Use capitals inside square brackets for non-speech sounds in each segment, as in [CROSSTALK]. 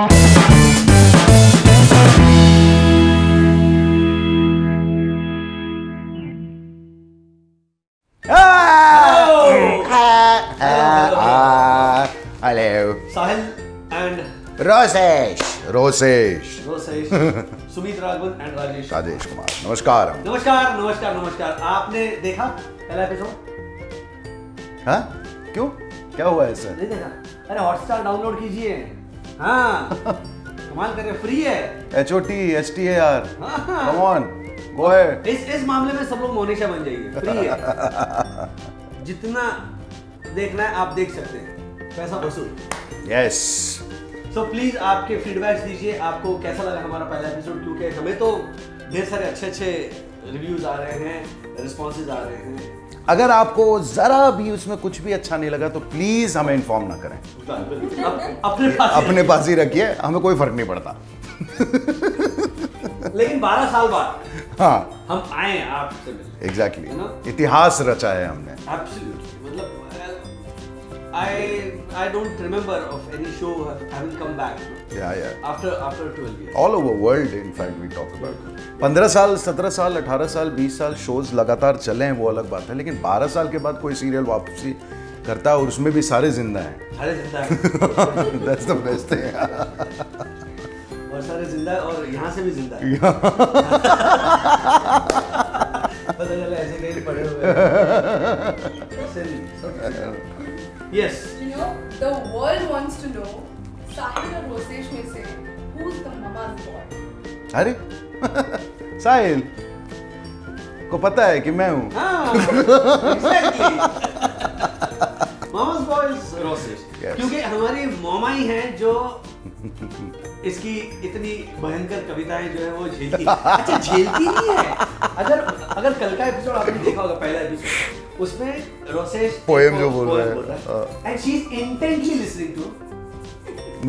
Hello Sahil and Rosesh Rosesh Rosesh Sumit Raghavan and Rajesh Rajesh Kumar नमस्कार नमस्कार नमस्कार नमस्कार आपने देखा पहला एपिसोड हाँ? क्यों? क्या हुआ है सर नहीं देखा। अरे हॉटस्टार डाउनलोड कीजिए। हाँ। कमाल करे फ्री है H O T S T A R. Come on go ahead इस इस मामले में सब लोग मोनिशा बन जाइए फ्री है। [LAUGHS] जितना देखना है आप देख सकते हैं। पैसा वसूल। यस सो प्लीज़ आपके फीडबैक्स दीजिए। आपको कैसा लगा हमारा पहला एपिसोड क्योंकि हमें तो ढेर सारे अच्छे अच्छे रिव्यूज़ आ रहे हैं रिस्पॉन्सेज आ रहे हैं। अगर आपको जरा भी उसमें कुछ भी अच्छा नहीं लगा तो प्लीज़ हमें इन्फॉर्म ना करें। अप- अपने पास अपने पास ही रखिए हमें कोई फ़र्क नहीं पड़ता। लेकिन 12 साल बाद हाँ। हम आए हैं आपसे एग्जैक्टली exactly. इतिहास रचा है हमने। Absolutely I I don't remember of any show having come back या या after after 12 years. All over world in fact we talk about पंद्रह साल सत्रह साल अठारह साल बीस साल शोज़ लगातार चले हैं वो अलग बात है लेकिन बारह साल के बाद कोई सीरियल वापसी करता है और उसमें भी सारे ज़िंदा हैं। सारे ज़िंदा हैं। दैट्स द बेस्ट थिंग और सारे ज़िंदा है और यहाँ से भी ज़िंदा है। [LAUGHS] पता चला ऐसे कहीं पड़े हुए [LAUGHS] yes You know, the world wants to know Sahil और रोसेश में से who's the mama's boy? अरे [LAUGHS] साहिल को पता है कि मैं हूँ हाँ exactly mama's boys Rosesh Yes. क्योंकि हमारी मोमाई हैं जो इसकी इतनी भयंकर कविताएँ जो है वो झेलती अच्छा झेलती नहीं है? अगर अगर कल का एपिसोड आपने देखा होगा पहला एपिसोड उसमें रोसेश Poem जो बोल रहा है। And she is intently listening to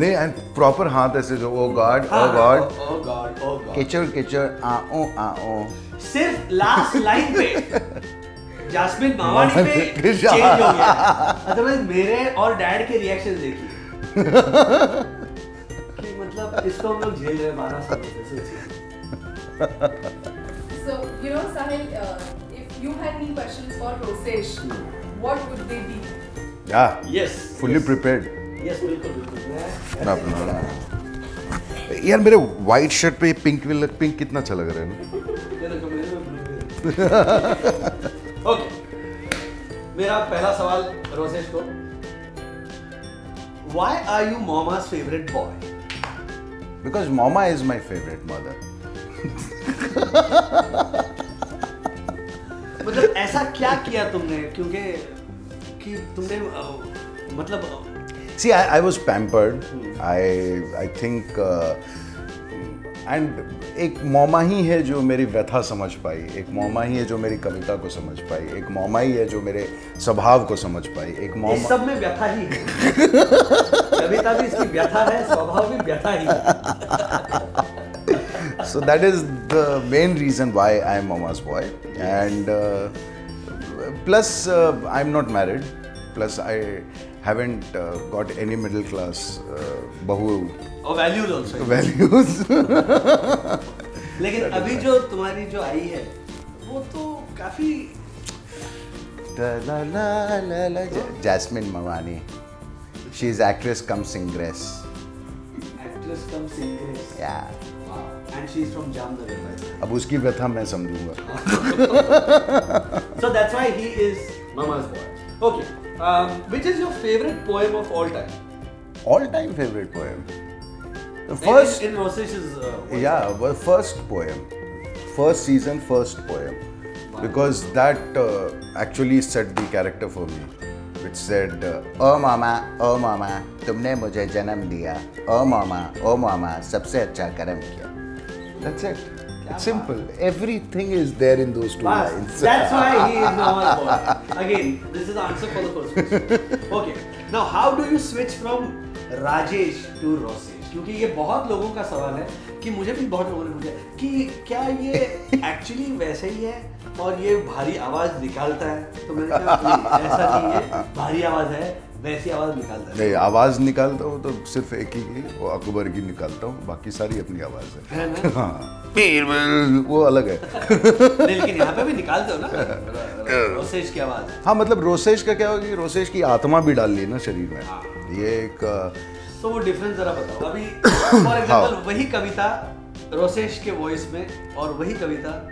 नहीं एंड प्रॉपर हाथ ऐसे जो oh God oh God oh God oh God किचड़ किचड़ आओ आओ। सिर्फ़ लास्ट लाइन पे जास्मिन मावानी पे [LAUGHS] चेंज हो गया। अदरवाइज़ मेरे और डैड के रिएक्शन देखिए [LAUGHS] इसको हम लोग झेल रहे हैं बारह साल से सोचिए So, you know, Sahil, uh, if you had any questions for Rosesh, what would they be? या यस फुल्ली प्रिपेयर्ड यस बिल्कुल बिल्कुल। मैं ना ऐसे यार मेरे व्हाइट शर्ट पे पिंक पिंक कितना अच्छा लग रहा है ना? है। ओके मेरा पहला सवाल रोसेश को। Why are you mama's favorite boy? Because momma is my favourite mother मतलब ऐसा क्या किया तुमने? क्योंकि कि तुमने मतलब See, I, I was pampered. I I think uh, and एक मोमा ही है जो मेरी व्यथा समझ पाई। एक मोमा ही है जो मेरी कविता को समझ पाई। एक मोमा ही है जो मेरे स्वभाव को समझ पाई। एक मोमा सब में व्यथा ही है। [LAUGHS] कविता भी इसकी व्यथा है स्वभाव भी व्यथा ही so that is the main reason why I am mama's boy and plus I am not married plus I haven't uh, got any middle class uh, bahu. oh, values लेकिन अभी जो तुम्हारी जो आई है वो तो काफ़ी जैसमिन ला मवानी She is actress come singress. Actress come singers Yeah. And she is from Jamnagar अब उसकी व्यथा मैं समझूंगा So that's why he is Mama's boy. Okay. Um, which is your favorite poem of all time? All time favorite poem. The first, in, in Rosesh's. Uh, voice. yeah, well, first poem. First season, first poem. Because that uh, actually set the character for me. Which said, uh, ओ मामा ओ मामा तुमने मुझे जन्म दिया ओ मामा ओ मामा सबसे अच्छा कर्म किया That's it. It's simple. Everything is there in those two Bas, lines. that's why he is boy. Again, this is the answer for the first question. Okay. Now, how do you switch from Rajesh to Rosesh? क्योंकि ये बहुत लोगों का सवाल है कि मुझे भी बहुत लोगों ने पूछा कि क्या ये एक्चुअली वैसे ही है और ये भारी आवाज़ निकालता है? तो मैंने कहा ऐसा नहीं है। भारी आवाज़ है वैसी आवाज़ निकालता है। नहीं आवाज़ निकालता हूँ तो सिर्फ़ एक ही की वो अकबर की निकालता हूँ बाकी सारी अपनी आवाज़ है। है [LAUGHS] हाँ। वो अलग है। लेकिन यहाँ पे भी निकालते हो ना? [LAUGHS] रोसेश की आवाज़। हाँ मतलब रोसेश का क्या होगा रोसेश की आत्मा भी डाल ली ना शरीर हाँ। में ये एक तो वो डिफरेंस जरा बताओ। [COUGHS] अभी फॉर हाँ। एग्जांपल वही कविता रोसेश के वॉइस में और वही कविता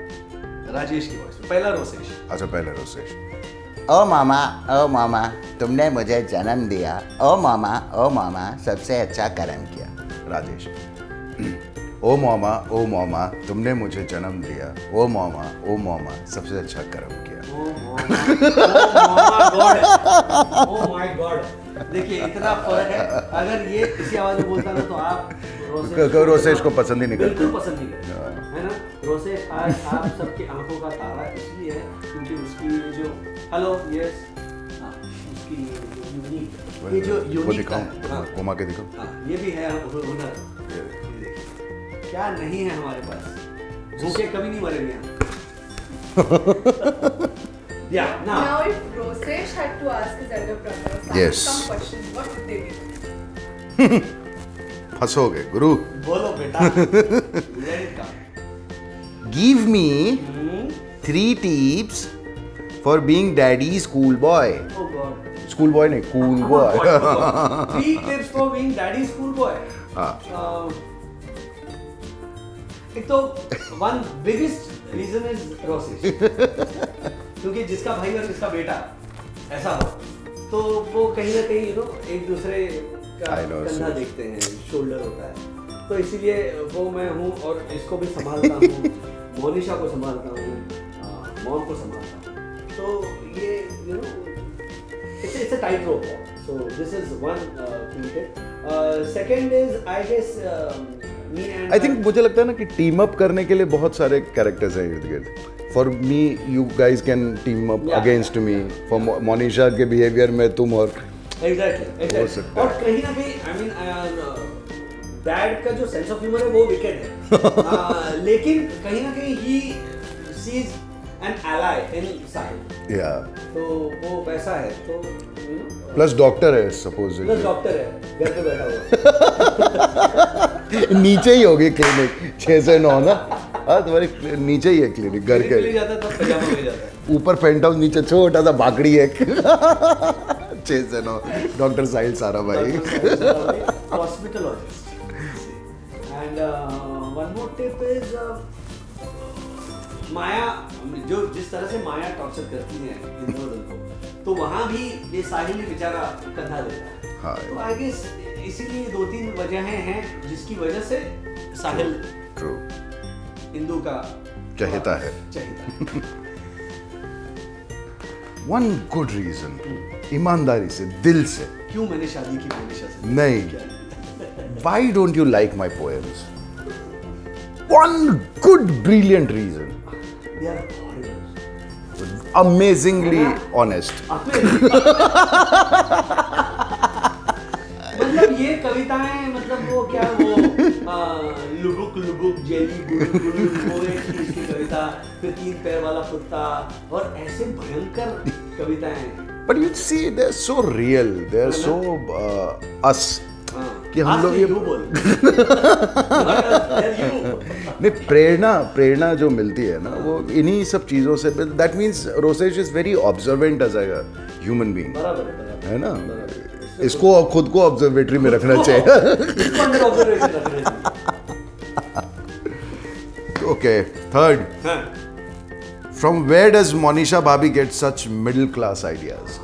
राजेश की वॉइस में। पहला रोसेश। अच्छा पहले रोसेश। ओ मामा ओ मामा तुमने मुझे जन्म दिया। ओ मामा ओ मामा सबसे अच्छा कर्म किया। राजेश। [CLEARS THROAT] ओ मामा ओ मामा तुमने मुझे जन्म दिया। ओ मामा ओ मामा सबसे अच्छा कर्म किया। देखिए इतना फ़र्क है। अगर ये इसी आवाज़ में बोलता ना तो आप क- रोसेश को पसंद ही नहीं करते। बिल्कुल पसंद नहीं करते। है ना रोसेश आज आप सबकी आँखों का तारा इसलिए है क्योंकि उसकी जो हेलो यस उसकी यूनिक ये जो यूनिक दिखाऊँ घुमा के दिखाऊँ। हाँ, ये भी है हुनर क्या नहीं है हमारे पास? भूखे कभी नहीं मरेंगे हम। [LAUGHS] या ना Now, if Rosesh had to ask his elder brother some, Yes. some questions, what would they be? [LAUGHS] फंसोगे गुरु बोलो बेटा let it come. Give me Hmm? Three tips for being daddy school boy Oh God. School boy नहीं cool boy Three tips for being daddy school boy. हाँ Uh, एक तो one biggest reason is Rosesh क्योंकि जिसका भाई और जिसका बेटा ऐसा हो तो वो कहीं ना कहीं यू नो एक दूसरे का कंधा देखते हैं शोल्डर होता है तो इसीलिए वो मैं हूँ और इसको भी संभालता हूँ [LAUGHS] मोनिशा को संभालता हूँ मॉम को संभालता हूँ तो ये you know it's it's a tightrope walk. So this is one uh, key tip. Uh, second I think मुझे लगता है ना कि टीम अप करने के लिए बहुत सारे कैरेक्टर्स हैं इर्द गिर्द। For me you guys can team up against me for Monisha के बिहेवियर में तुम और exactly हो exactly सकता और कहीं ना कहीं आई मीन डैड का जो सेंस ऑफ़ ह्यूमर है वो विकेट है। [LAUGHS] Uh, लेकिन कहीं ना कहीं ही सीज एन एलाई इन साहिल या तो वो वैसा है तो प्लस डॉक्टर है सपोज़ प्लस डॉक्टर है घर पे बैठा हुआ। [LAUGHS] [LAUGHS] नीचे ही होगी क्लिनिक छः से नौ ना? हाँ तुम्हारी नीचे ही है क्लिनिक घर के। ऊपर पेंट हाउस नीचे छोटा सा बाकड़ी है छः से नौ। डॉक्टर साहिल सारा भाई। uh, one more tip is uh, माया जो जिस तरह से माया टॉर्चर करती है इंद्रवदन को तो वहाँ भी ये साहिल ही बेचारा कंधा देता है। हाँ। तो आई गेस इसीलिए दो तीन वजहें हैं जिसकी वजह से साहिल ट्रू इंदू का चहेता है। चहेता वन गुड रीजन ईमानदारी से दिल से। क्यों मैंने शादी की मोनिशा से नहीं। Why don't you like my poems one good brilliant reason They are horrible. Amazingly honest आपने मतलब [LAUGHS] ये कविताएँ मतलब वो क्या वो आ, लुबुक लुबुक जेली गुलु गुलु वो एक चीज़ की कविता फिर तीन पैर वाला कुत्ता और ऐसे भयंकर कविताएँ। But you see they are so real they are so us कि हम लोग ये-. नहीं प्रेरणा प्रेरणा जो मिलती है ना वो इन्हीं सब चीज़ों से that means Rosesh is very observant as a human बराबर है ना? इसको खुद को ऑब्जर्वेटरी [LAUGHS] में रखना चाहिए। Okay third from where does Monisha bhabhi get such middle class ideas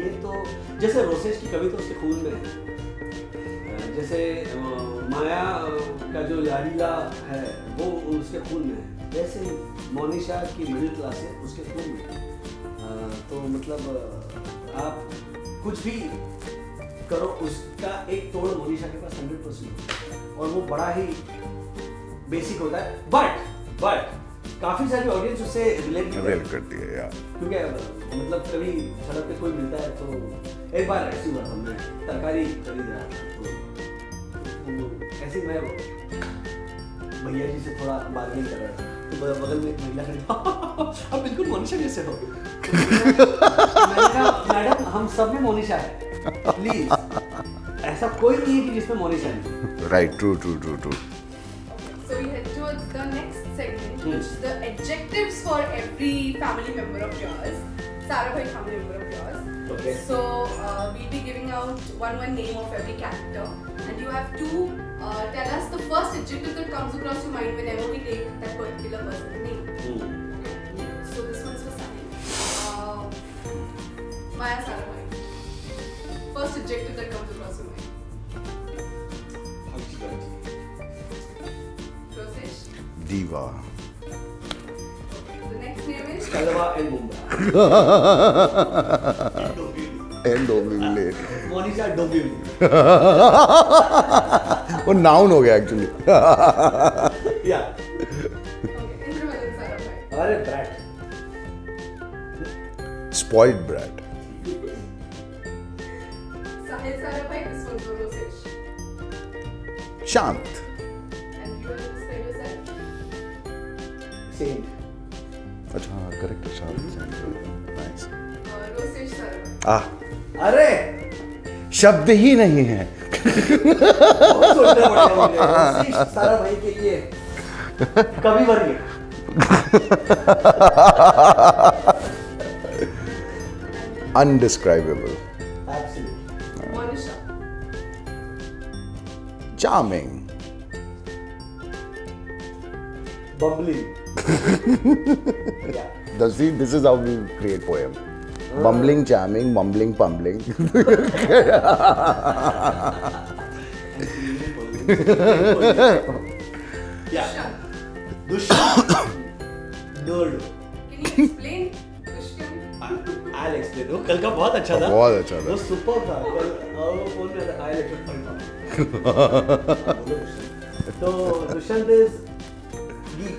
ये तो जैसे रोसेश की कविता उसके खून में है। जैसे माया का जो लाडीला है वो उसके खून में है। वैसे मोनिशा की मिडिल क्लास है उसके खून में है। तो मतलब आप कुछ भी करो उसका एक तोड़ मोनिशा के पास हंड्रेड परसेंट और वो बड़ा ही बेसिक होता है। बट बट काफ़ी सारी ऑडियंस उससे रिलेट रियल करती। है यार क्योंकि मतलब कभी सड़क पे कोई मिलता है तो एक बार ऐसी हुआ था मैं तरकारी खरीद रहा था तो ऐसे मैं भैया जी से थोड़ा बार्गेन कर रहा था तो ब- बगल में एक महिला खड़ी आप बिल्कुल मनुष्य जैसे हो मैडम हम सब में मोनिशा है प्लीज़ ऐसा कोई नहीं है कि जिसमें मोनिशा नहीं true. So we head towards the next segment, Hmm. which is the adjectives for every family member of yours. Sarah Bhai family member of yours. Okay. So uh, we'll be giving out one one name of every character, and you have to uh, tell us the first adjective that comes across your mind whenever we take that particular person's name. So this one's for Sahil. Uh, Maya Sarah Bhai. First adjective that comes across your mind. Diva. The next name is. And Mumbai End of the Monisha Dombivli वो noun हो गया actually spoiled bread शांत. अच्छा हाँ, correct शांत आ अरे! शब्द ही नहीं है। सारा भाई के लिए कभी वर्ग undescribable absolutely Monisha. Charming bumbling या Does see, this is how we create poem. Bumbling, charming, bumbling pumbling कल का बहुत अच्छा था। बहुत अच्छा था। वो सुपर था। कल और वो फ़ोन में था। आई पढ़ [LAUGHS] तो Dushyant is geek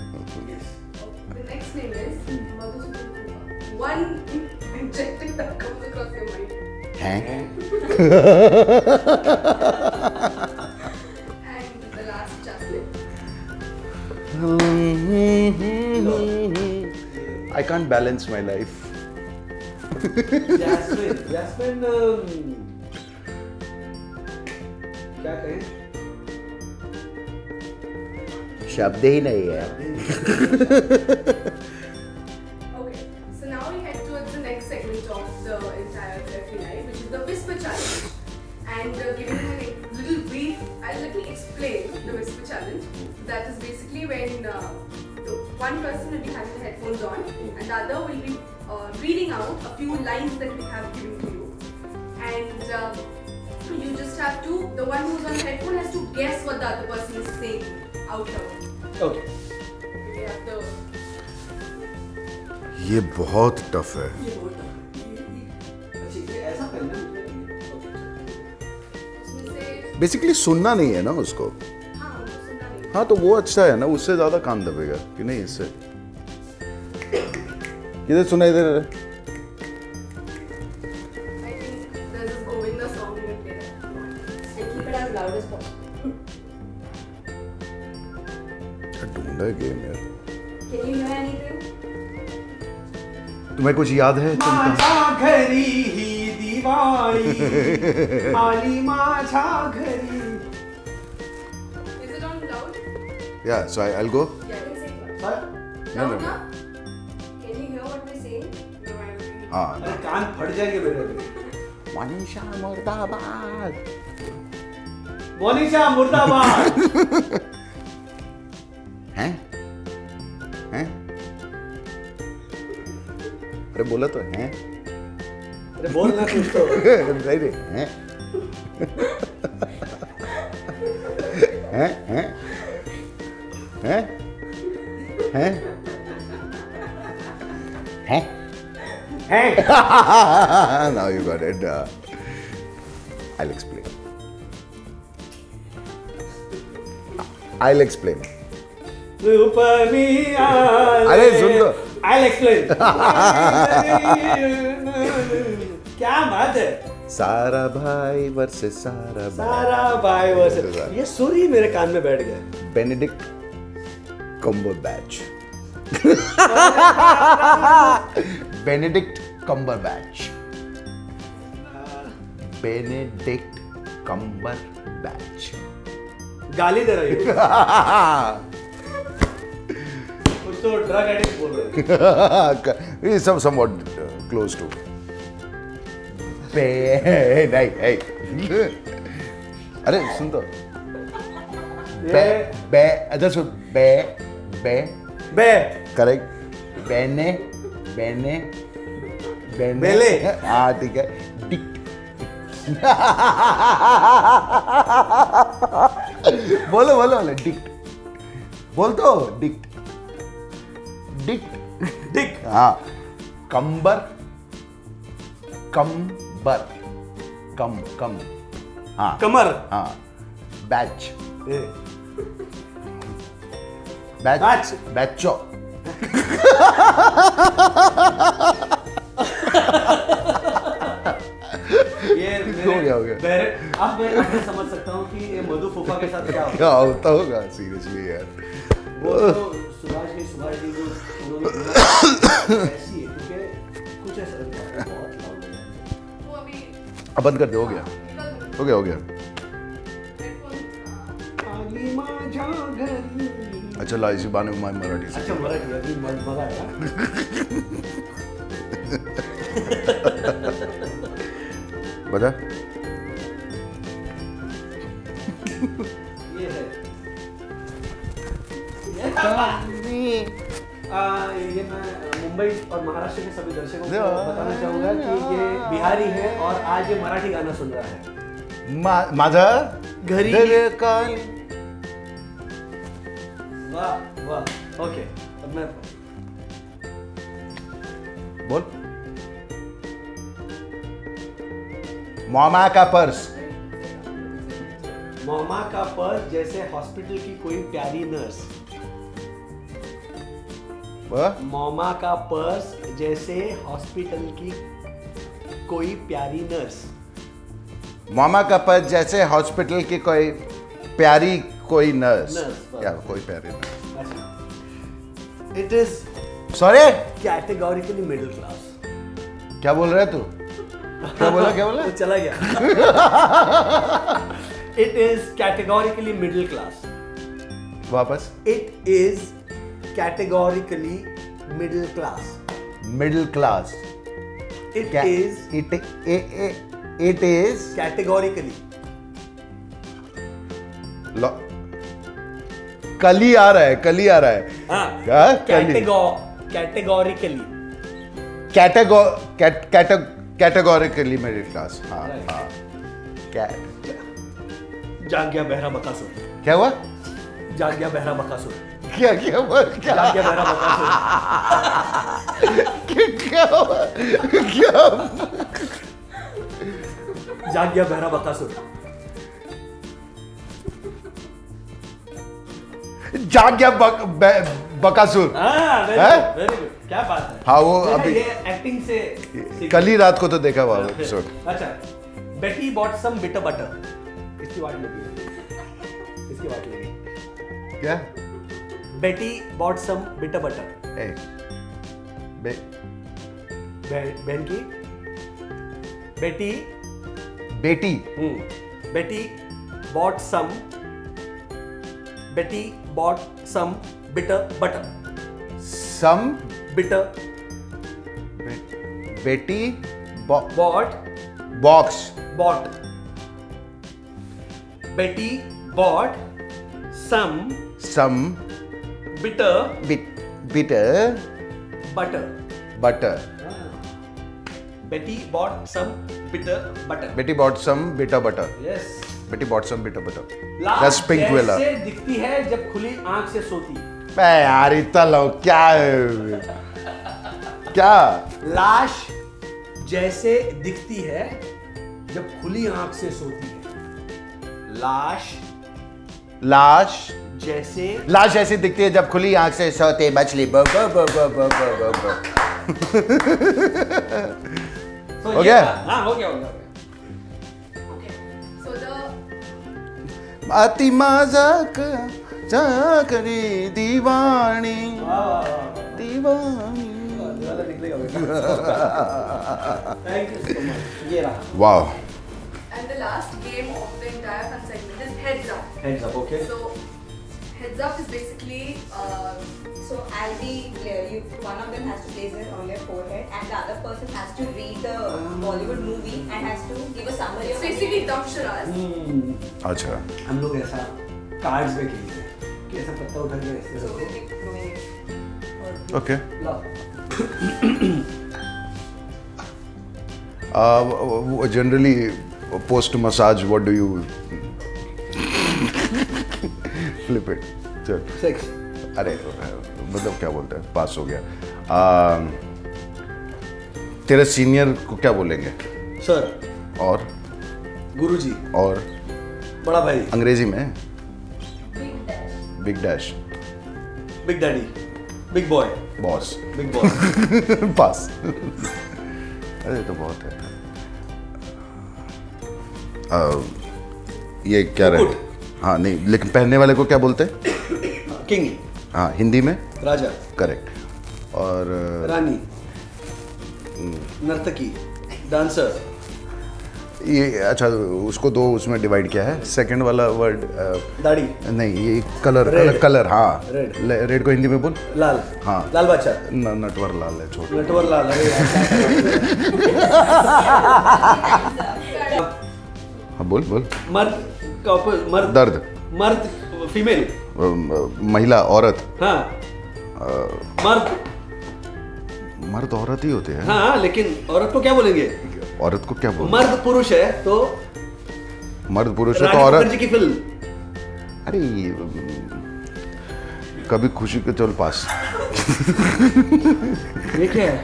mind. हैं [LAUGHS] [LAUGHS] And the last Jasmine. I can't balance my life. Jasmine [LAUGHS] Jasmine क्या कहें शब्द ही नहीं है other will be uh, reading out a few lines that we have given to you. And uh, you just have to, the one who's on the headphone has to guess what the other person is saying out loud. have ये बहुत tough है है। अच्छा है basically सुनना नहीं है ना उसको हाँ वो सुनना नहीं हाँ तो वो अच्छा है ना उससे ज़्यादा कान दबेगा कि नहीं इससे as possible. ढूंढा गेम यार? तुम्हें कुछ याद है घरी ही दिवाळी आली माझ्या घरी Yeah, I can say it. Sir No, no, no. हाँ अरे कान फट जाएँगे मेरे मनीषा मुर्दाबाद। मोनिशा मुर्दाबाद। [LAUGHS] हैं? हैं? अरे बोला तो हैं। अरे बोलना कुछ तो। [LAUGHS] [LAUGHS] हैं? हैं हैं? [LAUGHS] now you got it. Uh, I'll explain. I'll explain. अरे सुन दो आई एक्सप्लेन क्या बात है? सारा भाई वर्ष सारा सारा भाई वर्ष ये सूरी मेरे कान में बैठ गया। Benedict Cumberbatch Benedict Cumberbatch. Benedict Cumberbatch. गाली दे रही हूँ कुछ तो ड्रग एडिक्ट बोल रहे हैं uh, close to. Be नहीं hey. अरे सुन तो बे बे अच्छा सुन बे बे बे करेक्ट बेने बेने बेले। हाँ ठीक है बोलो बोलो बोलो डिक बोल तो डिक डिक डिक हाँ कंबर कंबर कम कम हाँ कमर हाँ बैच बैच बैच। बैचो ये [LAUGHS] मेरे- हो गया, हो गया। अब मैं अब मैं समझ सकता हूँ कि ये मधु फूफा के साथ क्या होता क्या होता होगा सीरियसली यार। वो तो सुभाष की सुभाष जी उन्होंने ऐसी है क्योंकि कुछ ऐसा बहुत loud है। वो अभी अब बंद कर दे हो गया। हो गया हो गया। माझ्या घरी. अच्छा ला इसी बहाने मैं मराठी से। अच्छा मराठी अभी मज- मज़ा बता। ये है। ये आ, ये मैं मुंबई और महाराष्ट्र के सभी दर्शकों को बताना चाहूँगा कि ये बिहारी है और आज ये मराठी गाना सुन रहा है। मा- माझा? घरी- घर काल वाह वाह ओके अब मैं बोल। मामा का पर्स। मोमा का पर्स जैसे हॉस्पिटल की कोई प्यारी नर्स? मोमा का पर्स जैसे हॉस्पिटल की कोई प्यारी नर्स। मामा का पर्स जैसे हॉस्पिटल की कोई प्यारी कोई नर्स। नर्स। या कोई प्यारी nurse. It is sorry categorically middle class क्या बोल रहे तू? क्या बोला क्या बोला? चला गया। It is categorically middle class वापस? It is categorically middle class middle class it is it it is categorically कल ही आ रहा है। कल ही आ रहा है। Categorically catego categorically middle class हाँ. हाँ. क्या? जाग गया बहरा बकासुर क्या हुआ? जाग गया बहरा बकासुर क्या क्या हुआ? क्या? जाग गया बहरा बकासुर क्या क्या हुआ? क्या? जाग गया बहरा बकासुर जाग गया बक, बकासुर। हाँ क्या बात है? हाँ, वो अभी- एक्टिंग से कल ही रात को तो देखा हुआ एपिसोड अच्छा बेटी बॉट सम बिटर बटर इसकी वाट लगी इसकी वाट लगी क्या? Betty bought some bitter butter ए, बे, बहन की? Betty. Betty Betty bought some Betty bought some bitter butter some bitter. Betty bought. Box. Bought. Betty bought. Some. Some. Bitter. Bit bitter. Butter. Butter. Betty bought some bitter butter. Betty bought some bitter butter. Yes Betty bought some bitter butter. लाश That's pink Twila. कैसे दिखती है जब खुली आँख से सोती? बे यार इतना लो क्या है? क्या? लाश जैसे दिखती है जब खुली आँख से सोती है। लाश लाश? जैसे लाश ऐसी दिखती है जब खुली आँख से सोते मछली। बो बो बो बो बो बो बो बो। [LAUGHS] हो गया? हाँ हो गया हो गया. So the अति मज़ाक। जाकरी दीवानी दीवानी ज़्यादा निकलेगा थैंक यू सो मच ये रहा वाह and the last game of the entire fun segment is heads up. Heads up okay So heads up is basically uh, So I'll be clear. You, one of them has to place it on their forehead, and the other person has to read the Bollywood movie and has to give a summary it's basically it. Damsharas. अच्छा हम लोग ऐसा cards में खेलते हैं कैसा पत्ता उठा लिया इससे रखो okay generally post massage massage, do you flip it चल सेक्स अरे मतलब क्या बोलते हैं? पास हो गया. आ, तेरे सीनियर को क्या बोलेंगे? सर और? गुरुजी. और? बड़ा भाई. अंग्रेज़ी में? Big dash big daddy big boy boss big boss पास अरे तो बहुत है। आ, ये क्या रहे? हाँ नहीं लेकिन पहनने वाले को क्या बोलते? हैं किंग हाँ हिंदी में? राजा। करेक्ट और रानी। नर्तकी। डांसर ये अच्छा उसको दो उसमें डिवाइड किया है। सेकंड वाला वर्ड दाढ़ी। नहीं ये कलर Red. कलर कलर हाँ। Red. रेड को हिंदी में बोल। लाल। हाँ। लाल बादशाह। नटवर लाल है छोटा। नटवर लाल हाँ? बोल बोल। मर्द का मर्द। दर्द। मर्द फीमेल। महिला औरत। हाँ। मर्द। मर्द औरत ही होते हैं। हाँ लेकिन औरत को क्या बोलेंगे? औरत को क्या बोल? मर्द पुरुष है तो मर्द पुरुष है तो औरत की फ़िल्म। अरे कभी खुशी के चल पास। ये क्या है?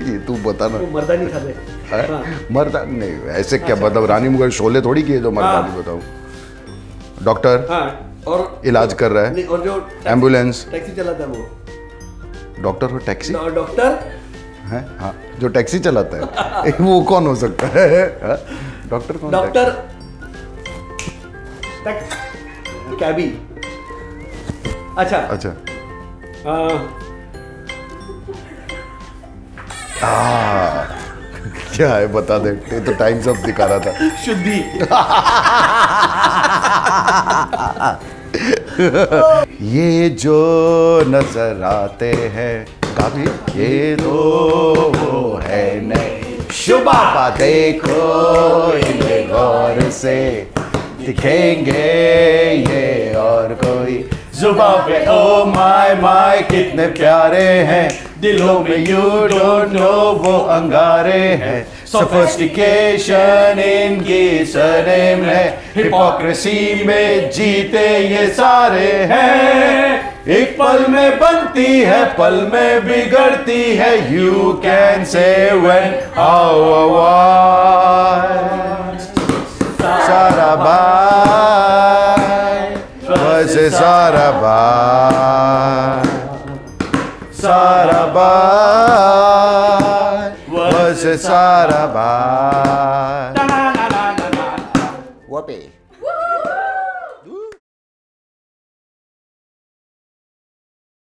ये तू बता ना। मर्दा नहीं खाते हाँ। मर्दा नहीं ऐसे क्या मतलब रानी मुगल शोले थोड़ी किए जो मर्दा हाँ। नहीं बताऊँ। डॉक्टर हाँ और इलाज कर रहा है। और जो एंबुलेंस। टैक्सी चलाता है वो। डॉक्टर हो टैक्सी? डॉक्टर है? हाँ। जो टैक्सी चलाता है। [LAUGHS] वो कौन हो सकता है? हाँ? डॉक्टर कौन डॉक्टर। कैबी। अच्छा। अच्छा। आ, आ... क्या है बता दे। तो टाइम्स अप दिखा रहा था। शुद्धि। [LAUGHS] ये जो नज़र आते हैं कभी ये तो वो है नहीं। शुभा देखो इन्हें गौर से। दिखेंगे ये और कोई। जुबा पे ओ माय माय, कितने प्यारे हैं। दिलों में यू डोंट नो वो अंगारे हैं। सोफिस्टिकेशन इनकी सरनेम है। हिपोक्रेसी में जीते ये सारे हैं। एक पल में बनती है, पल में बिगड़ती है। यू कैन से हाउ सारा बस सारा सारा बस सारा